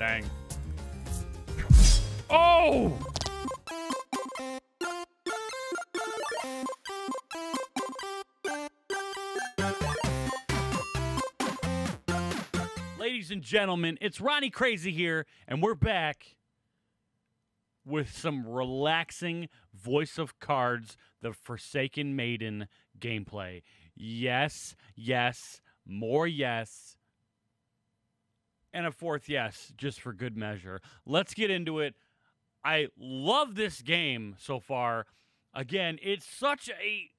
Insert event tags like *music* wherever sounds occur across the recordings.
Dang. Oh! Ladies and gentlemen, it's Ronnie Krazy here, and we're back with some relaxing voice of cards, the Forsaken Maiden gameplay. Yes, yes, more yes, and a fourth yes, just for good measure. Let's get into it. I love this game so far. Again, it's such a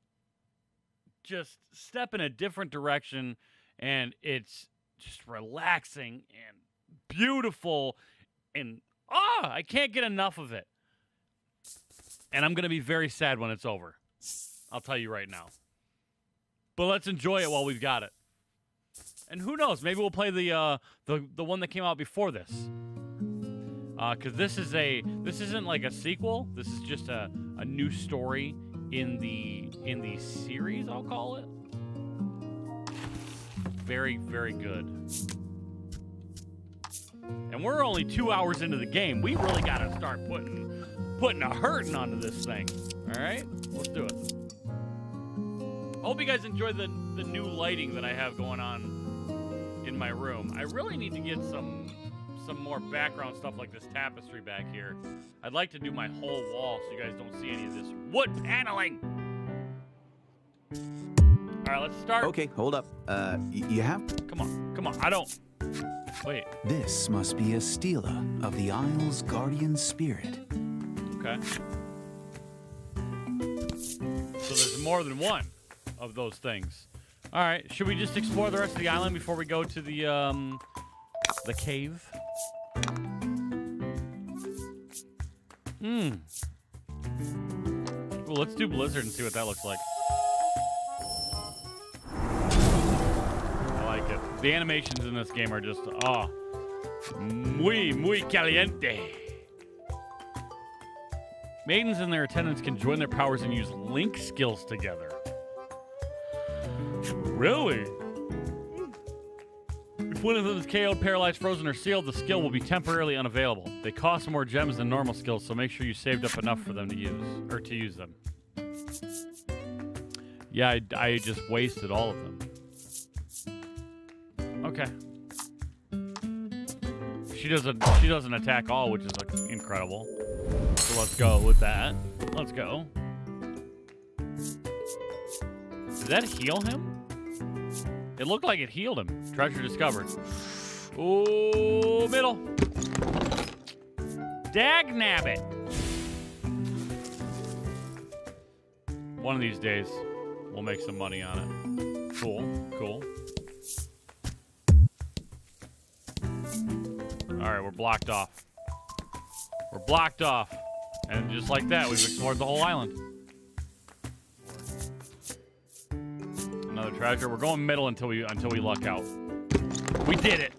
just step in a different direction, and it's just relaxing and beautiful and ah, I can't get enough of it. And I'm going to be very sad when it's over. I'll tell you right now. But let's enjoy it while we've got it. And who knows, maybe we'll play the uh the the one that came out before this. Uh cuz this is a this isn't like a sequel. This is just a a new story in the in the series, I'll call it very, very good. And we're only two hours into the game. We really got to start putting putting a hurting onto this thing. All right, let's do it. I hope you guys enjoy the the new lighting that I have going on my room. I really need to get some some more background stuff like this tapestry back here. I'd like to do my whole wall so you guys don't see any of this wood paneling. All right, let's start. Okay, hold up. Uh, you have? Come on, come on. I don't. Wait. This must be a Stela of the Isle's guardian spirit. Okay. So there's more than one of those things. All right. Should we just explore the rest of the island before we go to the um the cave? Hmm. Well, let's do Blizzard and see what that looks like. I like it. The animations in this game are just ah, muy muy caliente. Maidens and their attendants can join their powers and use link skills together. Really? If one of them is KO'd, paralyzed, frozen, or sealed, the skill will be temporarily unavailable. They cost more gems than normal skills, so make sure you saved up enough for them to use, or to use them. Yeah, I, I just wasted all of them. Okay. She doesn't. She doesn't attack all, which is like, incredible. So let's go with that. Let's go. Did that heal him? It looked like it healed him. Treasure discovered. Ooh, middle. Dag nabbit. One of these days, we'll make some money on it. Cool, cool. All right, we're blocked off. We're blocked off. And just like that, we've explored the whole island. Treasure. We're going middle until we until we luck out. We did it.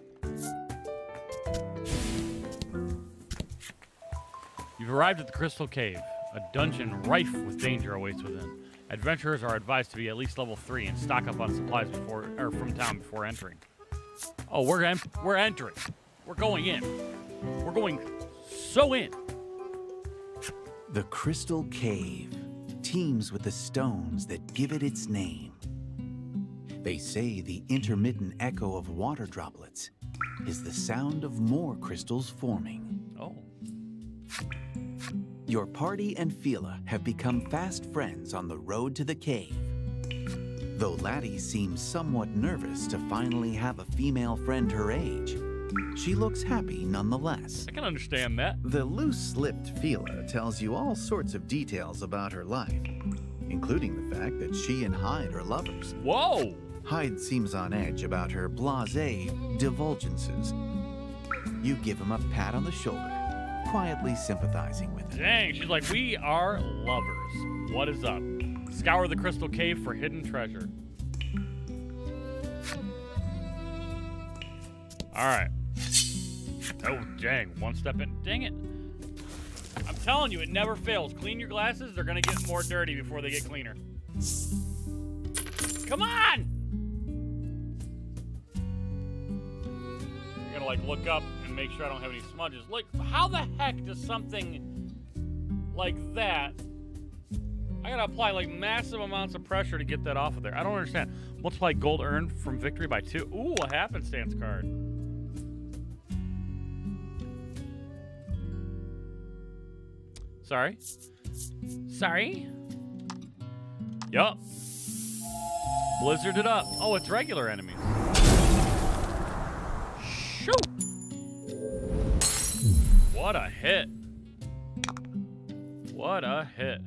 You've arrived at the Crystal Cave. A dungeon rife with danger awaits within. Adventurers are advised to be at least level three and stock up on supplies before or from town before entering. Oh, we're we're entering. We're going in. We're going so in. The Crystal Cave teems with the stones that give it its name. They say the intermittent echo of water droplets is the sound of more crystals forming. Oh. Your party and Phila have become fast friends on the road to the cave. Though Laty seems somewhat nervous to finally have a female friend her age, she looks happy nonetheless. I can understand that. The loose-lipped Phila tells you all sorts of details about her life, including the fact that she and Hyd are lovers. Whoa! Hyd seems on edge about her blasé divulgences. You give him a pat on the shoulder, quietly sympathizing with him. Dang, she's like, we are lovers. What is up? Scour the crystal cave for hidden treasure. All right. Oh, dang. One step in. Dang it. I'm telling you, it never fails. Clean your glasses. They're going to get more dirty before they get cleaner. Come on! Gonna like look up and make sure I don't have any smudges. Like, how the heck does something like that? I gotta apply like massive amounts of pressure to get that off of there. I don't understand. Multiply gold earned from victory by two. Ooh, a happenstance card. Sorry. Sorry. Yup. Blizzard it up. Oh, it's regular enemies. Shoot! What a hit. What a hit.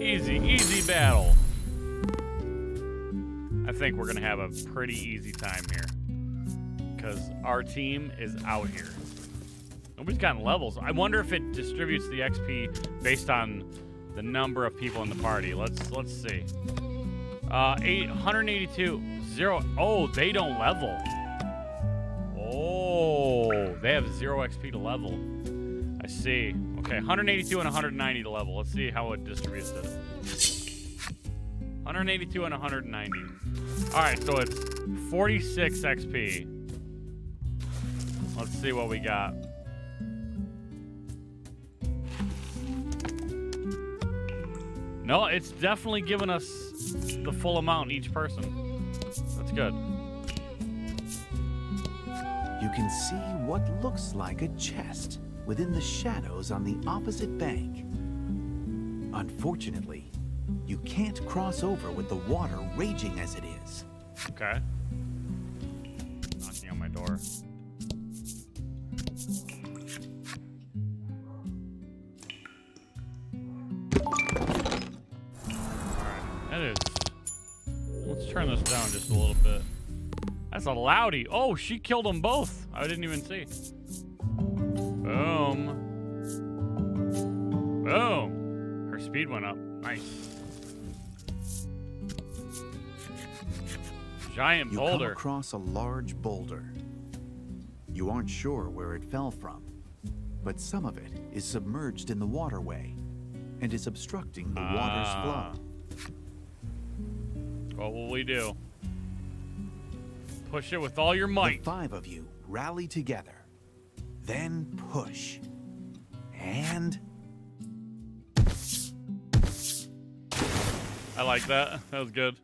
Easy, easy battle. I think we're going to have a pretty easy time here. Because our team is out here. Nobody's gotten levels. I wonder if it distributes the XP based on the number of people in the party. Let's let's see. Uh, 882. Zero. Oh, they don't level. Oh, they have zero XP to level. I see. Okay, 182 and 190 to level. Let's see how it distributes it. 182 and 190. All right, so it's 46 XP. Let's see what we got. No, it's definitely giving us the full amount each person. That's good. You can see what looks like a chest within the shadows on the opposite bank. Unfortunately, you can't cross over with the water raging as it is. Okay. Knocking on my door. Loudy. Oh, she killed them both. I didn't even see. Boom. Boom. Her speed went up. Nice. Giant You boulder. come across a large boulder. You aren't sure where it fell from, but some of it is submerged in the waterway and is obstructing the Ah. water's flow. What will we do? Push it with all your The might. five of you rally together, then push, and I like that. That was good.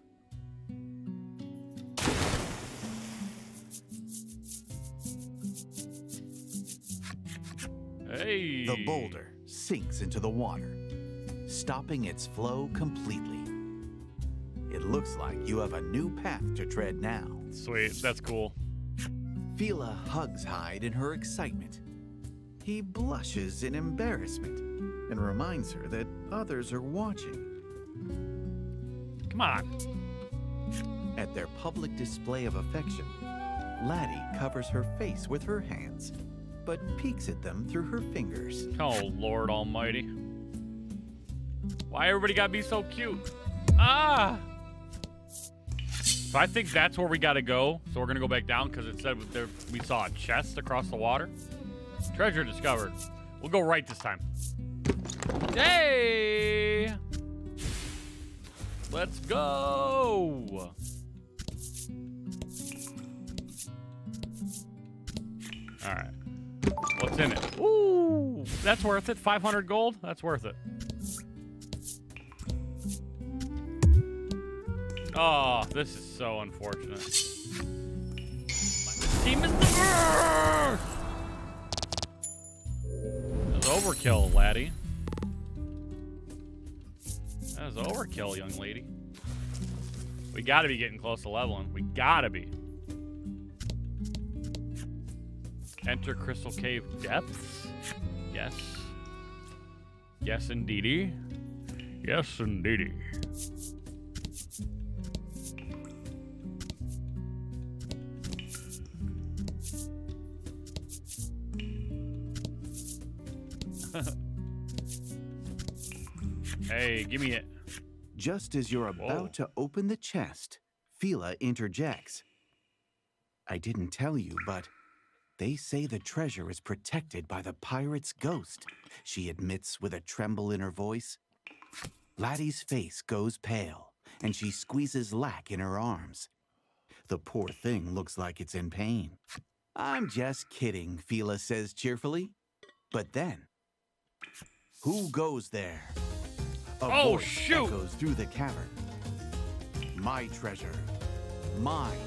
Hey. the boulder sinks into the water, stopping its flow completely. It looks like you have a new path to tread now. Sweet. That's cool. Phila hugs Hyd in her excitement. He blushes in embarrassment and reminds her that others are watching. Come on. At their public display of affection, Laty covers her face with her hands, but peeks at them through her fingers. Oh, Lord Almighty. Why everybody gotta be so cute? Ah! So I think that's where we gotta go. So we're gonna go back down because it said there, we saw a chest across the water. Treasure discovered. We'll go right this time. Hey! Let's go! All right. What's in it? Ooh, that's worth it. 500 gold? That's worth it. Oh, this is so unfortunate. This team is the worst! That was overkill, laddie. That was overkill, young lady. We gotta be getting close to leveling. We gotta be. Enter Crystal Cave depths? Yes. Yes, indeedy. Yes, indeedy. Give me it. Just as you're about to open the chest, Phila interjects. I didn't tell you, but they say the treasure is protected by the pirate's ghost, she admits with a tremble in her voice. Laty's face goes pale, and she squeezes Lac in her arms. The poor thing looks like it's in pain. I'm just kidding, Phila says cheerfully. But then, who goes there? A Oh, voice shoot. echoes through the cavern. My treasure. Mine.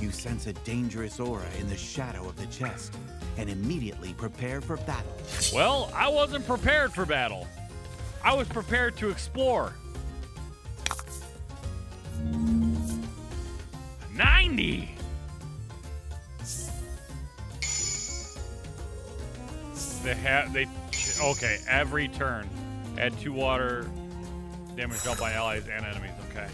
You sense a dangerous aura in the shadow of the chest and immediately prepare for battle. Well, I wasn't prepared for battle. I was prepared to explore. 90. They have they okay, every turn. Add two water damage dealt by allies and enemies. Okay.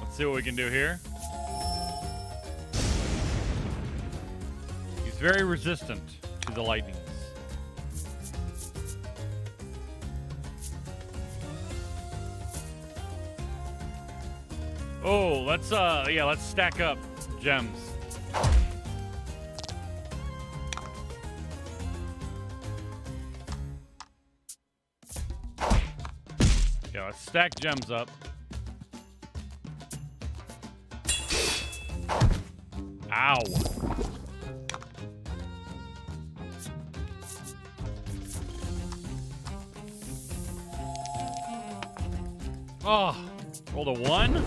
Let's see what we can do here. He's very resistant to the lightnings. Oh, let's uh yeah, let's stack up gems. Yeah, let's stack gems up. Ow. Oh, rolled a one.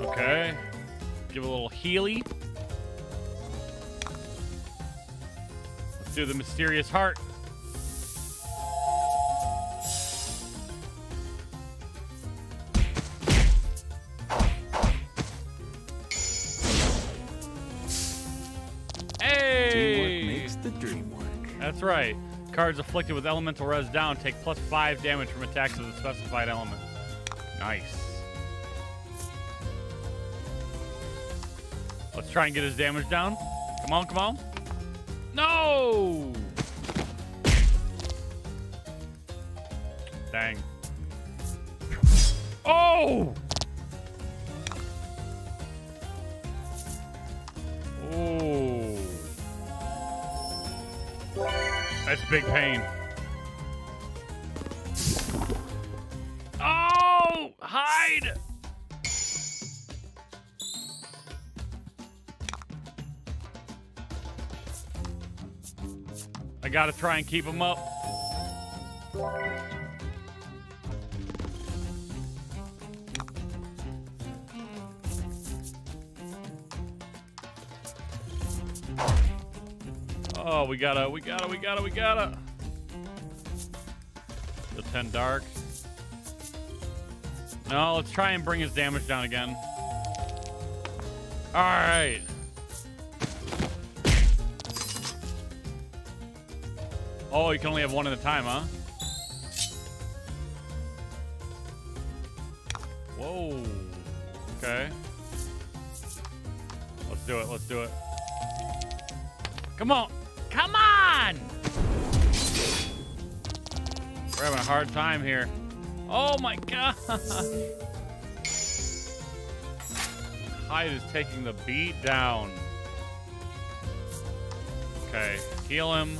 Okay. Give a little Healy. Let's do the mysterious heart. Cards afflicted with elemental res down take plus five damage from attacks of the specified element. Nice. Let's try and get his damage down. Come on, come on. No! Dang. Oh! Oh. That's big pain. Oh! Hyd! I gotta try and keep him up. Oh, we gotta, we gotta, we gotta, we gotta. The 10 dark. No, let's try and bring his damage down again. All right. Oh, you can only have one at a time, huh? Whoa. Okay. Let's do it. Let's do it. Come on. We're having a hard time here. Oh my god! Hyd is taking the beat down. Okay, heal him.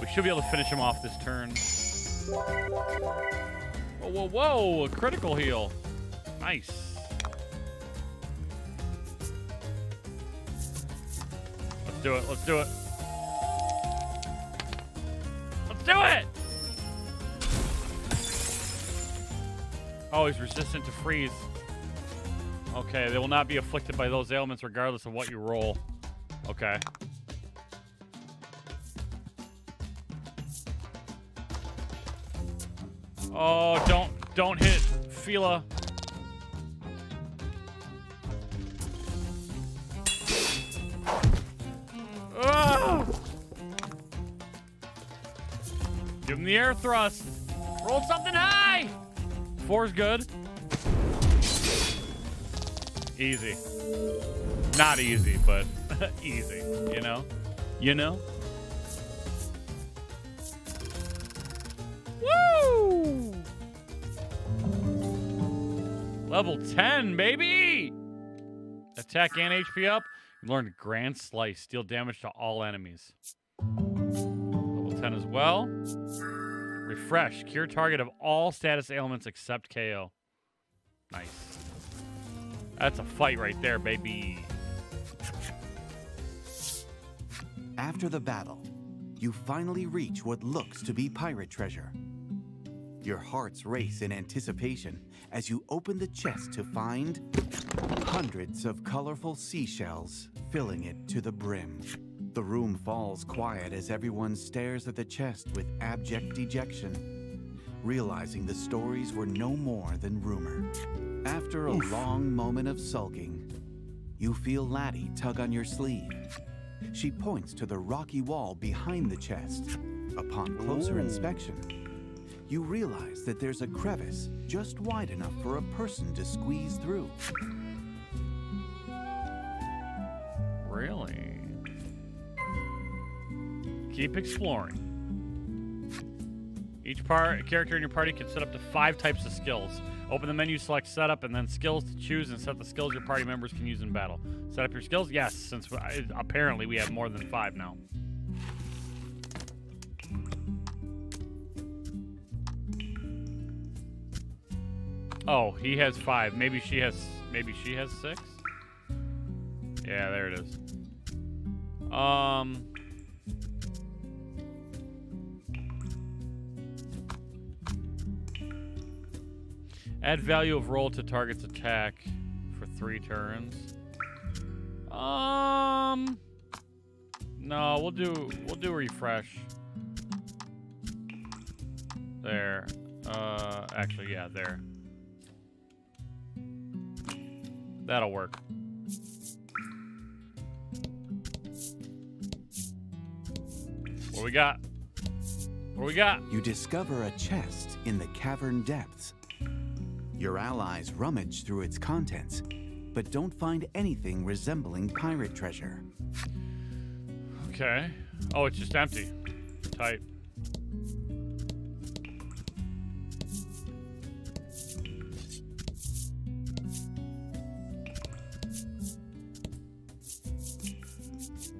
We should be able to finish him off this turn. Whoa, whoa, whoa! A critical heal. Nice. Let's do it. Let's do it. Oh, he's resistant to freeze. Okay, they will not be afflicted by those ailments regardless of what you roll. Okay. Oh, don't don't hit Phila. Ah! Give him the air thrust. Roll something high. Four's good. Easy. Not easy, but *laughs* easy, you know? You know? Woo! Level 10, baby! Attack and HP up. You learned Grand Slice. Deal damage to all enemies. Level 10 as well. Refresh. Cure target of all status ailments except KO. Nice. That's a fight right there, baby. After the battle, you finally reach what looks to be pirate treasure. Your hearts race in anticipation as you open the chest to find hundreds of colorful seashells filling it to the brim. The room falls quiet as everyone stares at the chest with abject dejection, realizing the stories were no more than rumor. After a Oof. long moment of sulking, you feel Laty tug on your sleeve. She points to the rocky wall behind the chest. Upon closer Ooh. inspection, you realize that there's a crevice just wide enough for a person to squeeze through. Really? Keep exploring. Each character in your party can set up to five types of skills. Open the menu, select setup, and then skills to choose and set the skills your party members can use in battle. Set up your skills? Yes, since apparently we have more than five now. Oh, he has five. Maybe she has. Maybe she has six. Yeah, there it is. Um. Add value of roll to target's attack for three turns. Um. No, we'll do we'll do refresh. There. Uh, actually, yeah, there. That'll work. What we got? What we got? You discover a chest in the cavern depths. Your allies rummage through its contents, but don't find anything resembling pirate treasure. Okay. Oh, it's just empty. Tight.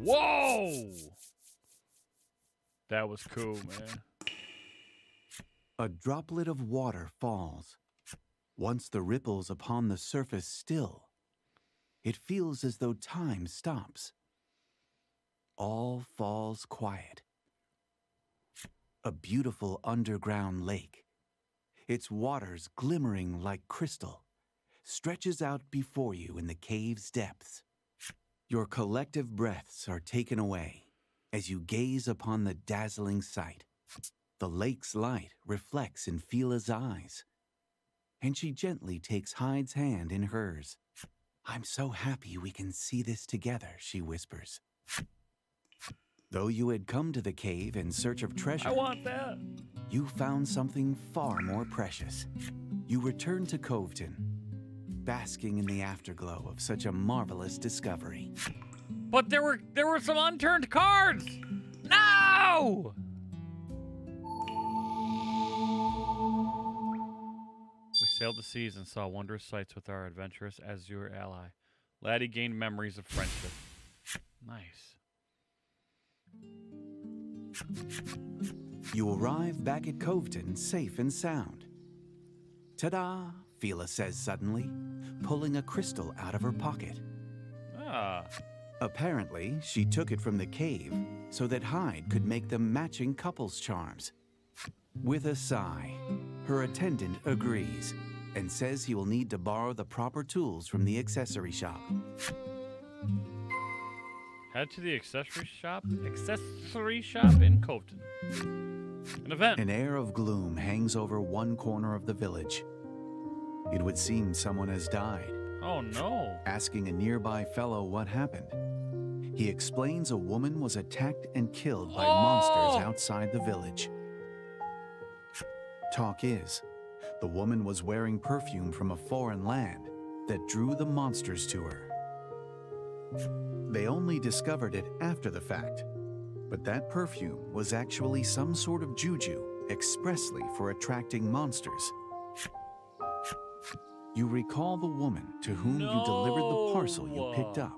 Whoa! That was cool, man. A droplet of water falls. Once the ripples upon the surface still, it feels as though time stops. All falls quiet. A beautiful underground lake, its waters glimmering like crystal, stretches out before you in the cave's depths. Your collective breaths are taken away as you gaze upon the dazzling sight. The lake's light reflects in Phila's eyes, and she gently takes Hyd's hand in hers. I'm so happy we can see this together, she whispers. Though you had come to the cave in search of treasure, I want that. you found something far more precious. You return to Coveton, basking in the afterglow of such a marvelous discovery. But there were there were some unturned cards. No! Sailed the seas and saw wondrous sights with our adventurous Azure ally. Laty gained memories of friendship. Nice. You arrive back at Coveton safe and sound. Ta-da, Phila says suddenly, pulling a crystal out of her pocket. Ah, Apparently, she took it from the cave so that Hyd could make them matching couples charms. With a sigh, her attendant agrees and says he will need to borrow the proper tools from the accessory shop. head to the accessory shop. Accessory shop in Coveton. An event. An air of gloom hangs over one corner of the village. It would seem someone has died. Oh no. Asking a nearby fellow what happened, he explains a woman was attacked and killed by Oh! monsters outside the village. Talk is, the woman was wearing perfume from a foreign land that drew the monsters to her. They only discovered it after the fact, But that perfume was actually some sort of juju expressly for attracting monsters. You recall the woman to whom you delivered the parcel you picked up.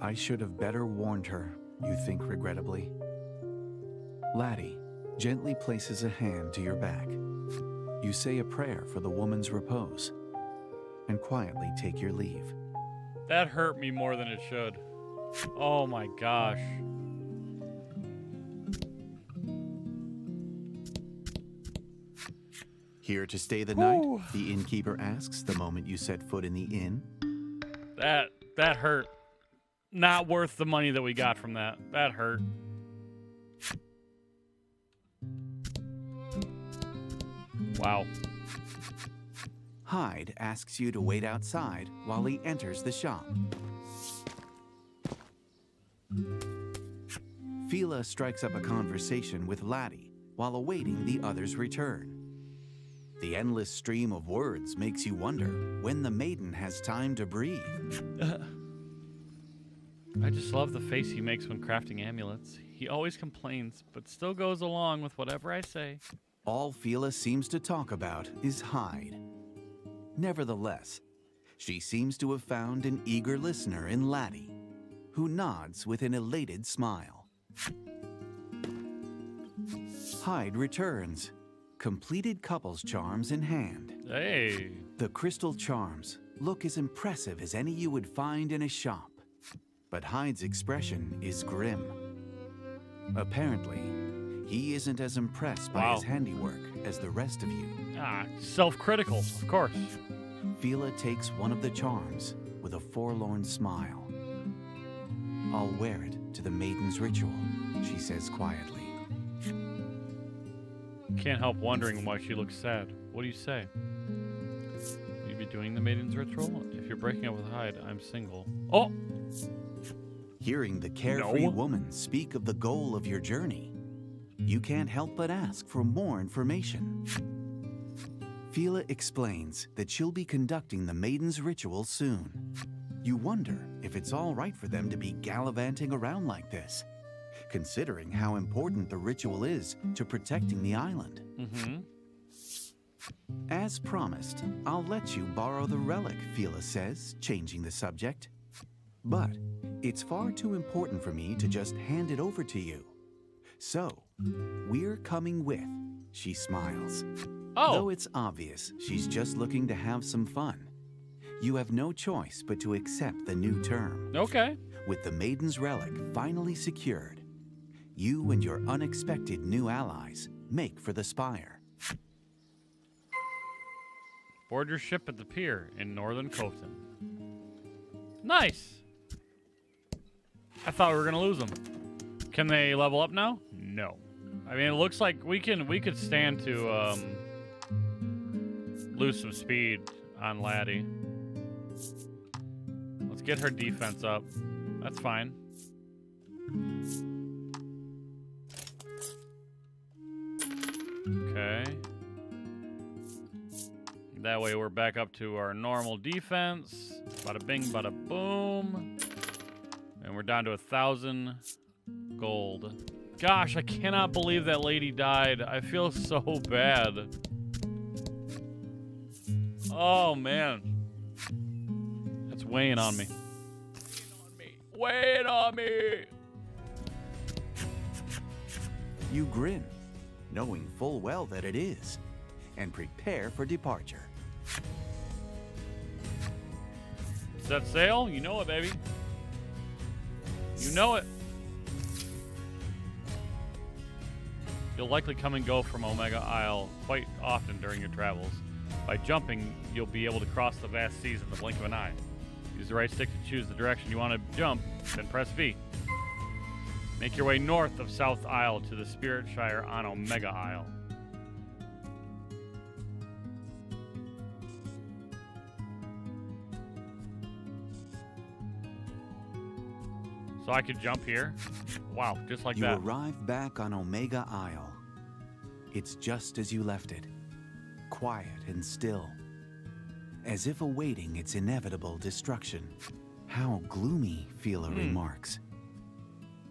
I should have better warned her, you think regrettably. Laty gently places a hand to your back. You say a prayer for the woman's repose and quietly take your leave. That hurt me more than it should. Oh my gosh. Here to stay the night? The innkeeper asks the moment you set foot in the inn. That that hurt. Not worth the money that we got from that. That hurt. Wow. Hyd asks you to wait outside while he enters the shop. Phila strikes up a conversation with Laty while awaiting the other's return. The endless stream of words makes you wonder when the maiden has time to breathe. *laughs* I just love the face he makes when crafting amulets. He always complains, but still goes along with whatever I say. All Phila seems to talk about is Hyd. Nevertheless, she seems to have found an eager listener in Laty, who nods with an elated smile. Hyd returns, completed couples charms in hand. Hey. The crystal charms look as impressive as any you would find in a shop, but Hyd's expression is grim. Apparently, he isn't as impressed by Wow. his handiwork as the rest of you. Ah, self-critical, of course. Phila takes one of the charms with a forlorn smile. I'll wear it to the maiden's ritual, she says quietly. Can't help wondering why she looks sad. What do you say? Will you be doing the maiden's ritual? If you're breaking up with Hyd, I'm single. Oh! Hearing the carefree No. woman speak of the goal of your journey, you can't help but ask for more information. Phila explains that she'll be conducting the maiden's ritual soon. You wonder if it's all right for them to be gallivanting around like this, considering how important the ritual is to protecting the island. Mm-hmm. As promised, I'll let you borrow the relic, Phila says, changing the subject. But it's far too important for me to just hand it over to you. So, we're coming with, she smiles. Oh. Though it's obvious she's just looking to have some fun, you have no choice but to accept the new term. Okay. With the Maiden's Relic finally secured, you and your unexpected new allies make for the Spire. Board your ship at the pier in northern Coveton. Nice! I thought we were gonna lose them. Can they level up now? No. I mean, it looks like we can we could stand to um, lose some speed on Laty. Let's get her defense up. That's fine. Okay. That way we're back up to our normal defense. Bada bing, bada boom. And we're down to a thousand gold. Gosh, I cannot believe that lady died. I feel so bad. Oh, man. That's weighing on me. Weighing on me. Weighing on me. You grin, knowing full well that it is, and prepare for departure. Set sail? You know it, baby. You know it. You'll likely come and go from Omega Isle quite often during your travels. By jumping, you'll be able to cross the vast seas in the blink of an eye. Use the right stick to choose the direction you want to jump, then press V. Make your way north of South Isle to the Spirit Shire on Omega Isle. So I could jump here? Wow, just like you that. You arrive back on Omega Isle. It's just as you left it, quiet and still, as if awaiting its inevitable destruction. How gloomy, Phila Hmm. remarks.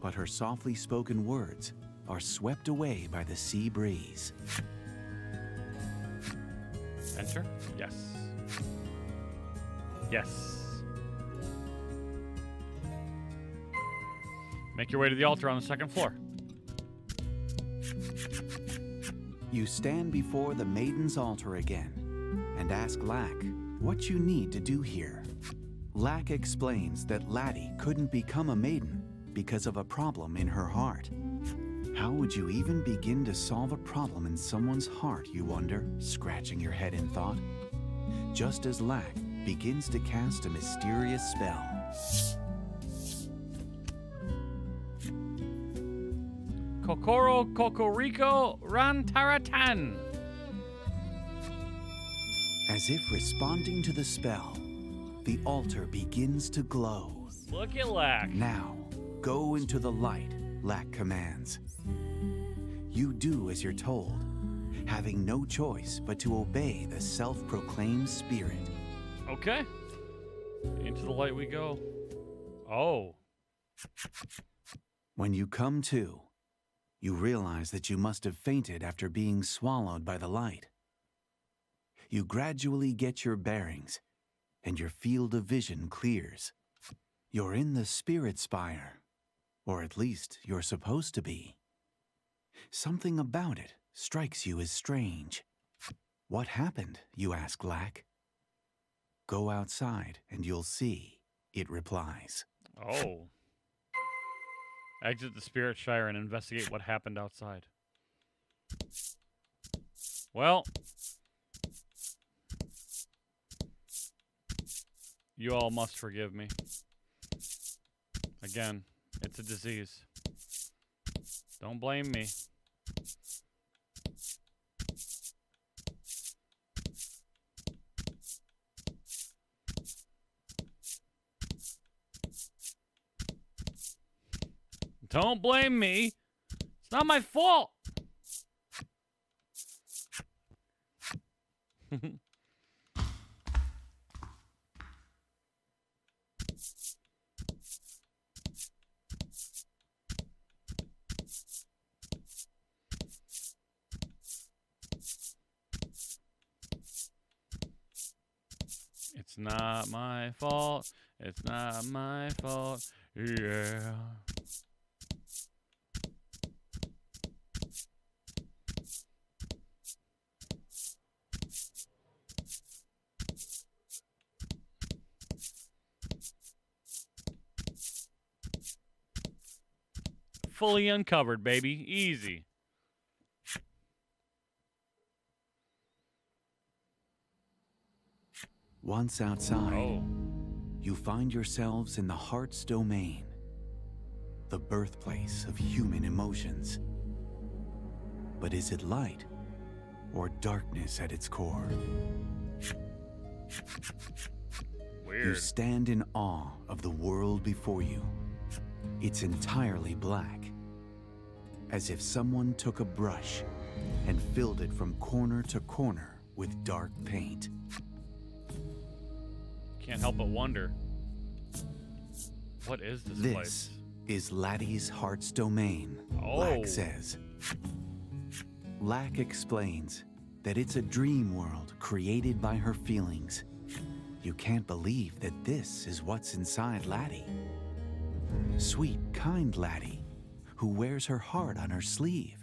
But her softly spoken words are swept away by the sea breeze. Enter? Yes. Yes. Make your way to the altar on the second floor. You stand before the maiden's altar again and ask Lac what you need to do here. Lac explains that Laty couldn't become a maiden because of a problem in her heart. How would you even begin to solve a problem in someone's heart, you wonder, scratching your head in thought? Just as Lac begins to cast a mysterious spell. Kokoro Kokoriko Rantaratan. As if responding to the spell, the altar begins to glow. Look at Lac. Now, go into the light, Lac commands. You do as you're told, having no choice but to obey the self proclaimed spirit. Okay. Into the light we go. Oh. When you come to, you realize that you must have fainted after being swallowed by the light. You gradually get your bearings, and your field of vision clears. You're in the spirit spire, or at least you're supposed to be. Something about it strikes you as strange. What happened, you ask Lac? Go outside and you'll see, it replies. Oh. Exit the Spirit Shire and investigate what happened outside. Well, you all must forgive me. Again, it's a disease. Don't blame me. Don't blame me. It's not my fault. It's not my fault. It's not my fault. Yeah. Fully uncovered, baby. Easy. Once outside, Oh. you find yourselves in the heart's domain, the birthplace of human emotions. But is it light or darkness at its core? You stand in awe of the world before you. It's entirely black, as if someone took a brush and filled it from corner to corner with dark paint. Can't help but wonder. What is this, This place? is Laty's heart's domain, Oh. Lac says. Lac explains that it's a dream world created by her feelings. You can't believe that this is what's inside Laty. Sweet, kind Laty, who wears her heart on her sleeve.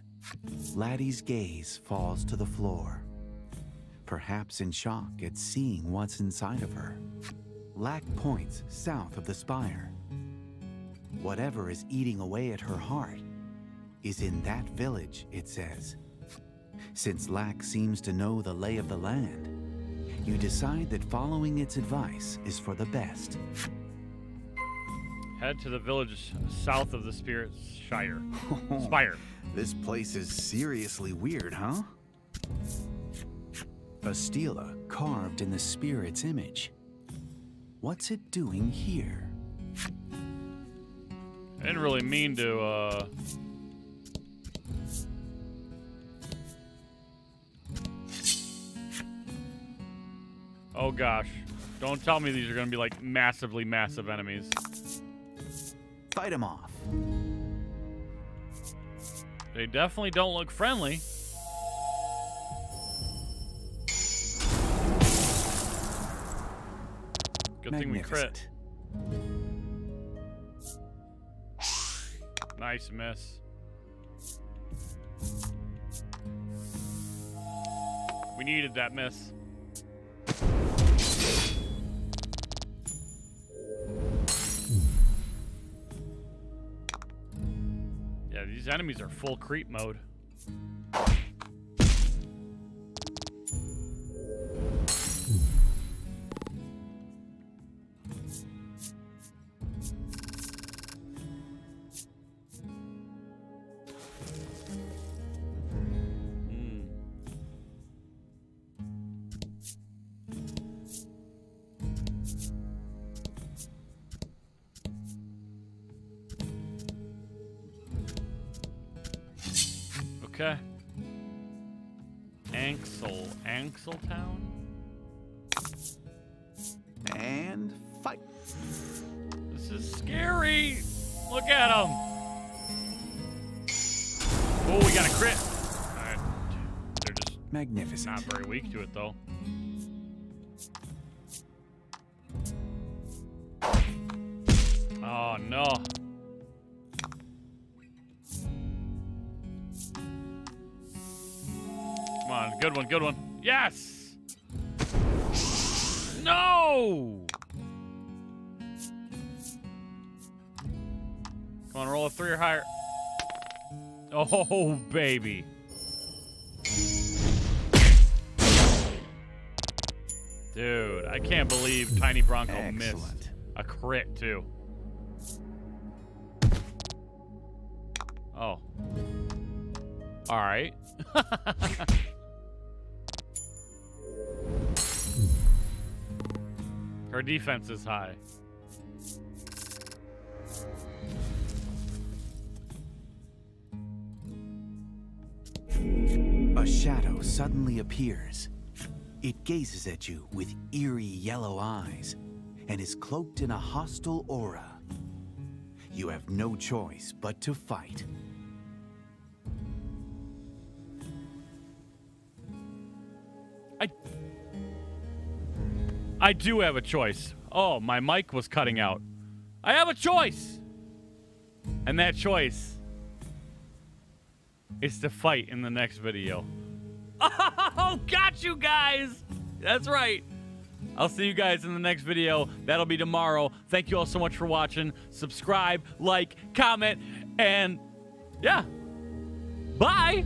Laty's gaze falls to the floor, perhaps in shock at seeing what's inside of her. Lac points south of the spire. Whatever is eating away at her heart is in that village, it says. Since Lac seems to know the lay of the land, you decide that following its advice is for the best. Head to the village south of the Spirit Shire. *laughs* Spire. This place is seriously weird, huh? A stela carved in the spirit's image. What's it doing here? I didn't really mean to, uh... Oh gosh. Don't tell me these are going to be like massively massive enemies. Fight him off. They definitely don't look friendly. Good thing we crit. Nice miss. We needed that miss. These enemies are full creep mode. Anxel. Anxel Town? And fight. This is scary. Look at him. Oh, we got a crit. They're just Magnificent. not very weak to it, though. Oh, no. Good one, good one. Yes! No! Come on, roll a three or higher. Oh, baby. Dude, I can't believe Tiny Bronco missed a crit, too. Oh. All right. *laughs* Her defense is high. A shadow suddenly appears. It gazes at you with eerie yellow eyes and is cloaked in a hostile aura. You have no choice but to fight. I do have a choice. Oh, my mic was cutting out. I have a choice. And that choice is to fight in the next video. *laughs* Oh, got you guys. That's right. I'll see you guys in the next video. That'll be tomorrow. Thank you all so much for watching. Subscribe, like, comment, and yeah. Bye.